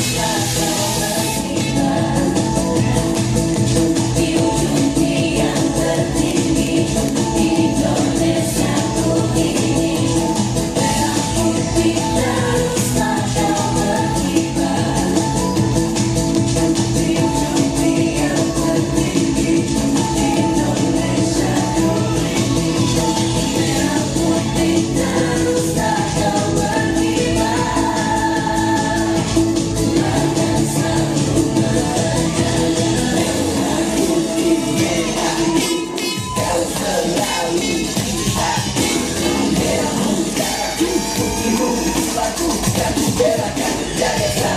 Yeah. Dirty